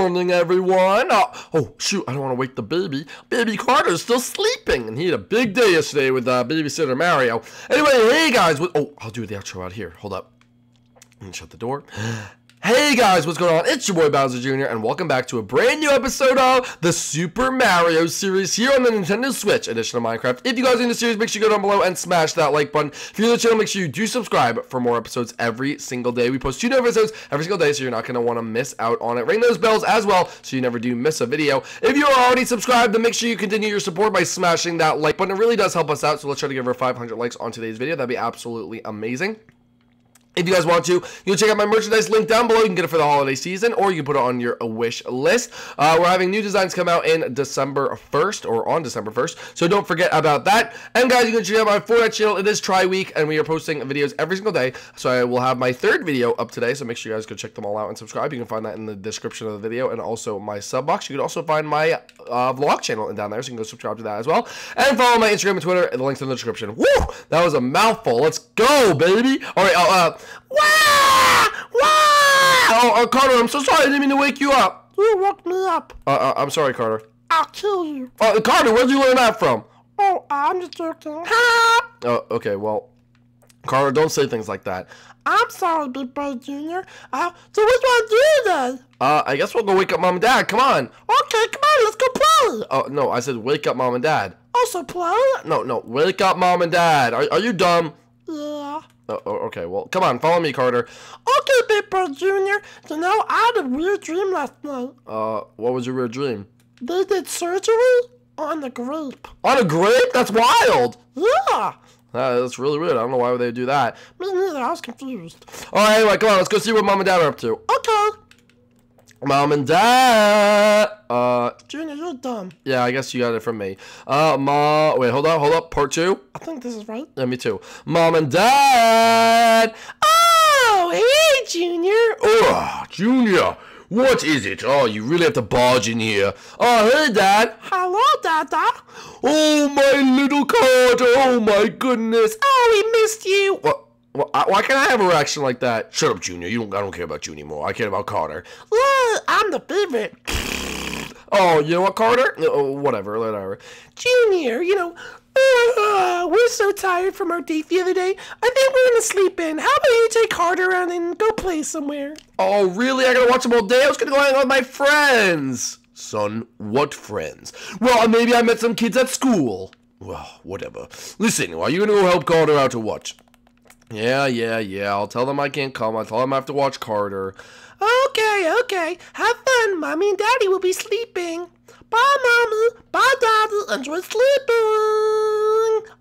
morning, everyone. Uh, oh, shoot, I don't want to wake the baby. Baby Carter's still sleeping, and he had a big day yesterday with uh, babysitter Mario. Anyway, hey guys. Oh, I'll do the outro out here. Hold up. Me shut the door. Hey guys, what's going on? It's your boy Bowser Jr. and welcome back to a brand new episode of the Super Mario series here on the Nintendo Switch edition of Minecraft. If you guys are in the series, make sure you go down below and smash that like button. If you're new to the channel, make sure you do subscribe for more episodes every single day. We post two new episodes every single day, so you're not going to want to miss out on it. Ring those bells as well, so you never do miss a video. If you are already subscribed, then make sure you continue your support by smashing that like button. It really does help us out, so let's try to get over 500 likes on today's video. That'd be absolutely amazing. If you guys want to, you can check out my merchandise link down below. You can get it for the holiday season, or you can put it on your wish list. Uh, we're having new designs come out in December 1st, or on December 1st, so don't forget about that. And guys, you can check out my Fortnite channel. It is Try Week, and we are posting videos every single day. So I will have my third video up today, so make sure you guys go check them all out and subscribe. You can find that in the description of the video, and also my sub box. You can also find my uh, vlog channel and down there, so you can go subscribe to that as well. And follow my Instagram and Twitter. The links in the description. Woo! That was a mouthful. Let's go, baby. All right, uh, Wah! Wah! Oh, uh, Carter, I'm so sorry. I didn't mean to wake you up. You woke me up. Uh, uh, I'm sorry, Carter. I'll kill you. Uh, Carter, where'd you learn that from? Oh, I'm just joking. Ha! Oh, okay, well, Carter, don't say things like that. I'm sorry, Big Boy Jr. Uh, so what do I do then? Uh, I guess we'll go wake up mom and dad. Come on. Okay, come on, let's go play. Oh, no, I said wake up mom and dad. Also play? No, no, wake up mom and dad. Are, are you dumb? Yeah. Oh, okay, well, come on, follow me, Carter. Okay, Big Boy Jr. You know, I had a weird dream last night. Uh, what was your weird dream? They did surgery on the grape. On a grape? That's wild. Yeah. Uh, that's really weird. I don't know why would they do that. Me neither, I was confused. All right, anyway, come on, let's go see what mom and dad are up to. Okay. Mom and dad. Uh, Junior, you're dumb. yeah, I guess you got it from me. Uh, ma. Wait, hold up, hold up. Part two. I think this is right. Yeah, me too. Mom and dad. Oh, hey, Junior. Oh, Junior. What is it? Oh, you really have to barge in here. Oh, hey, Dad. Hello, Dada. Oh, my little Carter. Oh, my goodness. Oh, we missed you. What, why can't I have a reaction like that? Shut up, Junior. You don't. I don't care about you anymore. I care about Carter. Well, I'm the favorite. Oh, you know what, Carter? Oh, whatever, whatever. Junior, you know, uh, we're so tired from our date the other day. I think we're gonna sleep in. How about you take Carter around and go play somewhere? Oh, really? I gotta watch them all day? I was gonna go hang out with my friends. Son, what friends? Well, maybe I met some kids at school. Well, whatever. Listen, are you gonna go help Carter out to watch? Yeah, yeah, yeah. I'll tell them I can't come. I'll tell them I have to watch Carter. Okay, okay. Have fun. Mommy and Daddy will be sleeping. Bye, Mommy. Bye, Daddy. Enjoy sleeping.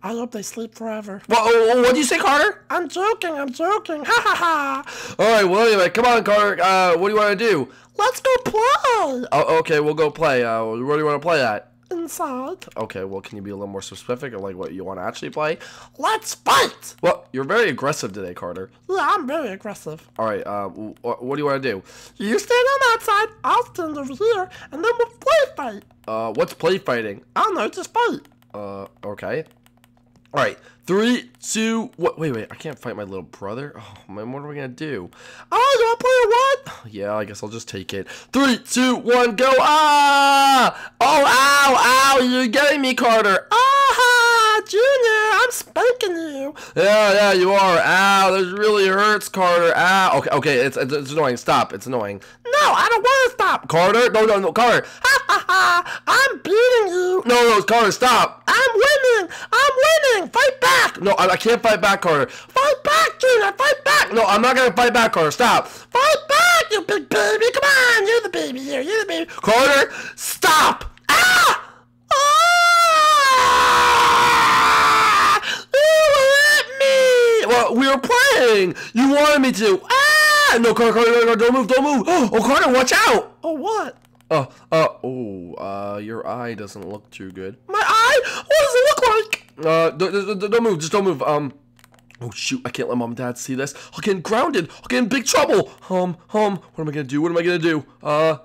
I hope they sleep forever. What, oh, what do you say, Carter? I'm joking. I'm joking. Ha ha ha. All right, well, anyway, come on, Carter. Uh, what do you want to do? Let's go play Oh, okay, we'll go play. Uh, where do you want to play at? Inside. Okay, well, can you be a little more specific of like what you want to actually play? Let's fight. Well, you're very aggressive today, Carter. Yeah, I'm very aggressive. All right, uh, wh- what do you want to do? You stand on that side, I'll stand over here, and then we'll play fight. Uh, what's play fighting? I don't know, just fight. Uh, okay. All right, three, two, what? Wait, wait, I can't fight my little brother. Oh man, what are we gonna do? Oh, want to play a what? Yeah, I guess I'll just take it. Three, two, one, go! Ah! Oh, ow, ow! You're getting me, Carter. Ah, Junior, I'm spanking you. Yeah, yeah, you are. Ow, this really hurts, Carter. Ow. Okay, okay, it's, it's, it's annoying. Stop. It's annoying. No, I don't want to stop. Carter, no, no, no, Carter. Ha ha ha! I'm beating you. No, no, Carter, stop. I'm. Fight back. No, I, I can't fight back, Carter. Fight back, Junior. Fight back. No, I'm not gonna fight back, Carter. Stop. Fight back, you big baby. Come on, you're the baby here. You're the baby. Carter, stop. Ah! Ah! Hit me. Well, we were playing. You wanted me to. Ah! No, Carter, Carter, Carter, don't move, don't move. Oh, Carter, watch out. Oh, what? Uh, uh, oh, uh, your eye doesn't look too good. My eye? What does it look like? Uh, don't, move, just don't move. Um, oh shoot, I can't let mom and dad see this. I'll get grounded. I'll get in big trouble. Um, um, what am I gonna do? What am I gonna do? Uh,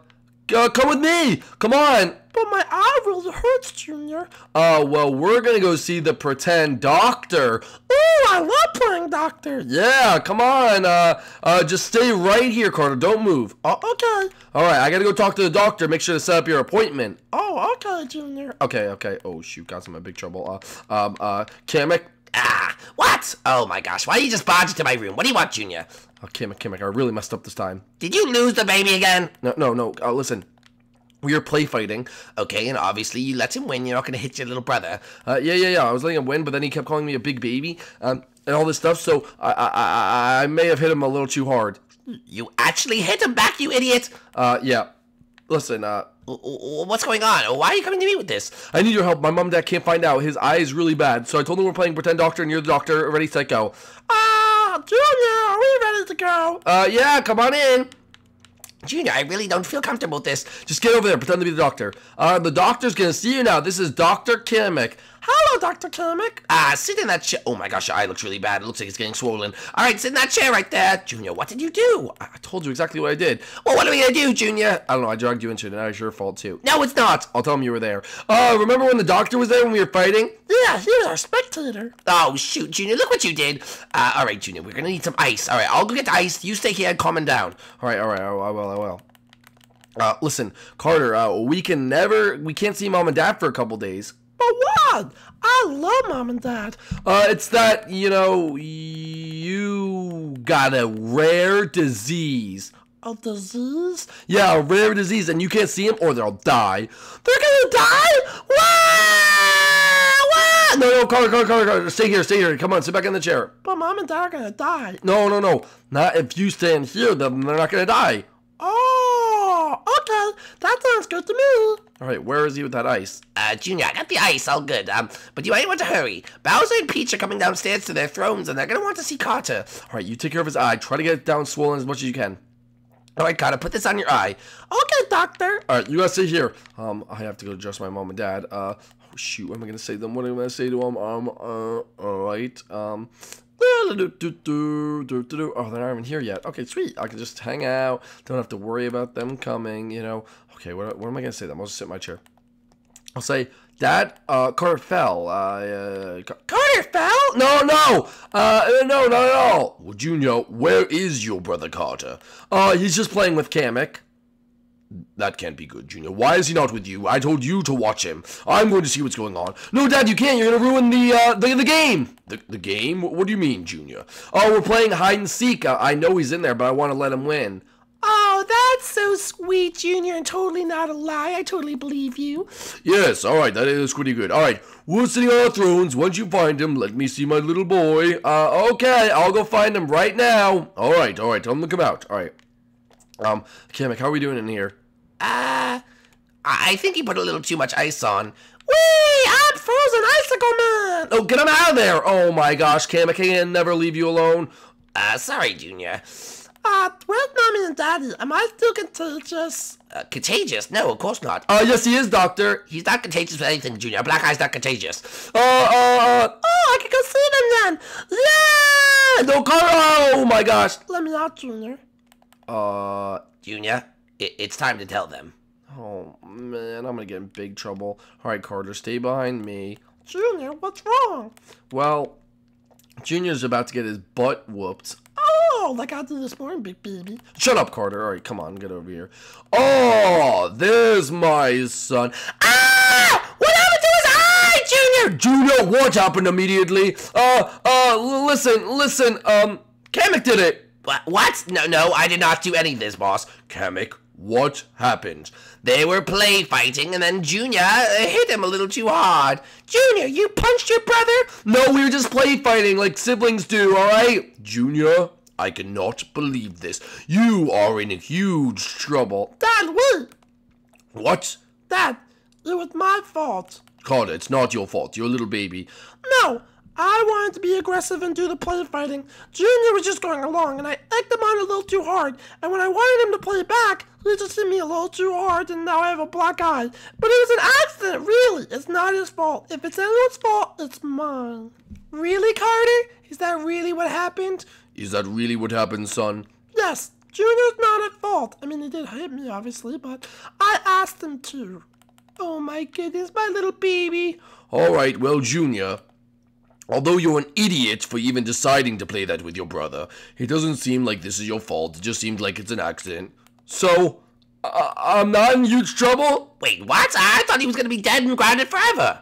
uh come with me. Come on. But my eye really hurts, Junior. Uh, well, we're gonna go see the pretend doctor. Ooh, I love playing doctor. Yeah, come on. Uh, uh, just stay right here, Carter. Don't move. Oh, okay. All right, I gotta go talk to the doctor. Make sure to set up your appointment. Oh, okay, Junior. Okay, okay. Oh shoot, got some in big trouble. Uh, um, uh, Kamek. Ah, what? Oh my gosh, why did you just barge into my room? What do you want, Junior? Oh, Kamek, Kamek, I really messed up this time. Did you lose the baby again? No, no, no. Uh, listen. We were play fighting. Okay, and obviously you let him win. You're not gonna hit your little brother. Uh, yeah, yeah, yeah. I was letting him win, but then he kept calling me a big baby, um, and all this stuff. So I, I, I, I may have hit him a little too hard. You actually hit him back, you idiot! Uh, yeah. Listen, uh, What's going on? Why are you coming to me with this? I need your help. My mom and dad can't find out. His eye is really bad. So I told him we're playing pretend doctor, and you're the doctor. Ready, set, go. Ah, Junior, are we ready to go? Uh, yeah, come on in. Junior, I really don't feel comfortable with this. Just get over there. Pretend to be the doctor. Uh, the doctor's gonna see you now. This is Dr. Kamek. Hello, Dr. Kamek. Ah, sit in that chair. Oh my gosh, your eye looks really bad. It looks like it's getting swollen. All right, sit in that chair right there. Junior, what did you do? I I told you exactly what I did. Well, what are we gonna do, Junior? I don't know. I dragged you into it, and now it's your fault too. No, it's not. I'll tell him you were there. Uh, remember when the doctor was there when we were fighting? Yeah, he was our spectator. Oh, shoot, Junior, look what you did. Uh, all right, Junior, we're gonna need some ice. All right, I'll go get the ice. You stay here and calm him down. All right, all right. I, I will. I will. Uh, listen, Carter. Uh, we can never. We can't see mom and dad for a couple days. What? I love mom and dad. Uh, it's that you know you got a rare disease. A disease? Yeah, a rare disease, and you can't see them, or they'll die. They're gonna die? Wah! No, no, Carter, Carter, Carter, Carter, stay here, stay here. Come on, sit back in the chair. But mom and dad are gonna die. No, no, no, not if you stand here. Then they're not gonna die. Okay. That sounds good to me. All right, where is he with that ice? Uh, Junior, I got the ice, all good. Um, but you might want to hurry. Bowser and Peach are coming downstairs to their thrones, and they're gonna want to see Carter. All right, you take care of his eye. Try to get it down swollen as much as you can. All right, Carter, put this on your eye. Okay, doctor. All right, you gotta stay here. Um, I have to go adjust my mom and dad. Uh, oh, shoot, what am I gonna say to them? What am I gonna say to them? Um, uh, all right. Um, oh, they're not even here yet. Okay, sweet. I can just hang out. Don't have to worry about them coming. You know. Okay, what, what am I say to them? I'll just sit in my chair. I'll say, Dad, uh, Carter fell. Uh, uh, Carter fell? No, no, uh, no, not at all. Well, Junior, where is your brother Carter? Uh, he's just playing with Kamek. That can't be good, Junior. Why is he not with you? I told you to watch him. I'm going to see what's going on. No, Dad, you can't. You're going to ruin the, uh, the, the game. The, the game? What, do you mean, Junior? Oh, we're playing hide and seek. Uh, I know he's in there, but I want to let him win. Oh, that's so sweet, Junior, and totally not a lie. I totally believe you. Yes, all right, that is pretty good. All right, we're sitting on our thrones. Once you find him, let me see my little boy. Uh, okay, I'll go find him right now. All right, all right, tell him to come out. All right. Um, Kamek, how are we doing in here? Uh, I think he put a little too much ice on. Whee! I'm frozen icicle man. Oh, get him out of there! Oh my gosh, Kamek, I can never leave you alone. Uh, sorry, Junior. Uh, where's mommy and daddy? Am I still contagious? Uh, contagious? No, of course not. Uh, yes, he is, Doctor. He's not contagious with anything, Junior. Black eye's not contagious. Uh, uh, uh, Oh, I can go see them then. Yeah! no, Carter. Oh my gosh. Let me out, Junior. Uh, Junior, i it's time to tell them. oh man, I'm gonna get in big trouble. All right, Carter, stay behind me. Junior, what's wrong? Well, Junior's about to get his butt whooped. Oh, like I did this morning, big baby. Shut up, Carter. All right, come on, get over here. Oh, there's my son. Ah! What happened to his eye, Junior? Junior, what happened immediately? Uh, uh, listen, listen. Um, Kamek did it. What? What? No, no, I did not do any of this, boss. Kamek, what happened? They were play fighting, and then Junior uh, hit him a little too hard. Junior, you punched your brother? No, we were just play fighting like siblings do. All right, Junior. I cannot believe this. You are in huge trouble. Dad, what? What? Dad, it was my fault. Carter, it's not your fault. You're a little baby. No, I wanted to be aggressive and do the play fighting. Junior was just going along, and I egged him on a little too hard. And when I wanted him to play back, he just hit me a little too hard, and now I have a black eye. But it was an accident, really. It's not his fault. If it's anyone's fault, it's mine. Really, Carter? Is that really what happened? Is that really what happened, son? Yes, Junior's not at fault. I mean, he did hit me, obviously, but I asked him to. Oh my goodness, my little baby. Alright, well, Junior, although you're an idiot for even deciding to play that with your brother, it doesn't seem like this is your fault. It just seems like it's an accident. So, I- I'm not in huge trouble? Wait, what? I thought he was gonna be dead and grounded forever.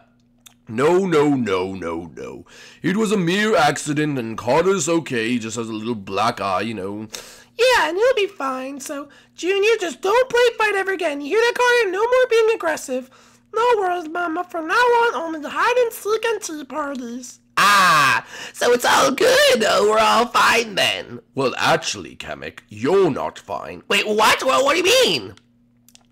No, no, no, no, no. It was a mere accident, and Carter's okay. He just has a little black eye, you know. Yeah, and he'll be fine. So, Junior, just don't play fight ever again. You hear that, Carter? No more being aggressive. No worries, Mama. From now on, only the hide and seek and tea parties. Ah, so it's all good. Oh, we're all fine then. Well, actually, Kamek, you're not fine. Wait, what? Well, what do you mean?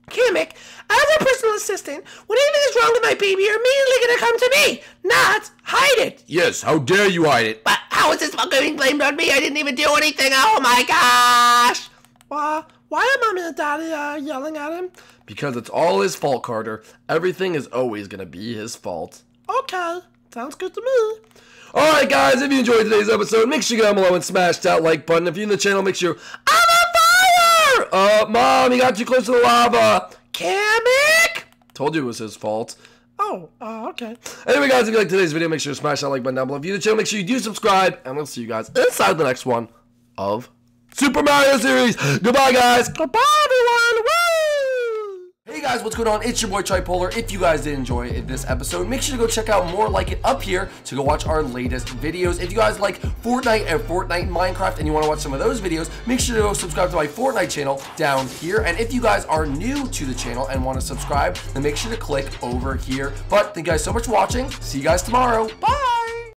Kamek, as a personal assistant, when anything is wrong with my baby, you're immediately gonna come to me, not hide it. Yes, how dare you hide it? But how is this getting blamed on me? I didn't even do anything. Oh my gosh! Uh, why are Mommy and Daddy uh, yelling at him? Because it's all his fault, Carter. Everything is always gonna be his fault. Okay, sounds good to me. Alright, guys, if you enjoyed today's episode, make sure you go down below and smash that like button. If you're in the channel, make sure I'm on fire! Uh, Mom, you got too close to the lava. Kamek! Told you it was his fault. Oh, uh, okay. Anyway, guys, if you like today's video, make sure to smash that like button down below. If you're in the channel, make sure you do subscribe, and we'll see you guys inside the next one of Super Mario Series. Goodbye, guys. Goodbye, everyone. Guys, what's going on? It's your boy Tripolar. If you guys did enjoy this episode, make sure to go check out more like it up here to go watch our latest videos. If you guys like Fortnite and Fortnite Minecraft and you want to watch some of those videos, make sure to go subscribe to my Fortnite channel down here. And if you guys are new to the channel and want to subscribe, then make sure to click over here. But thank you guys so much for watching. See you guys tomorrow. Bye!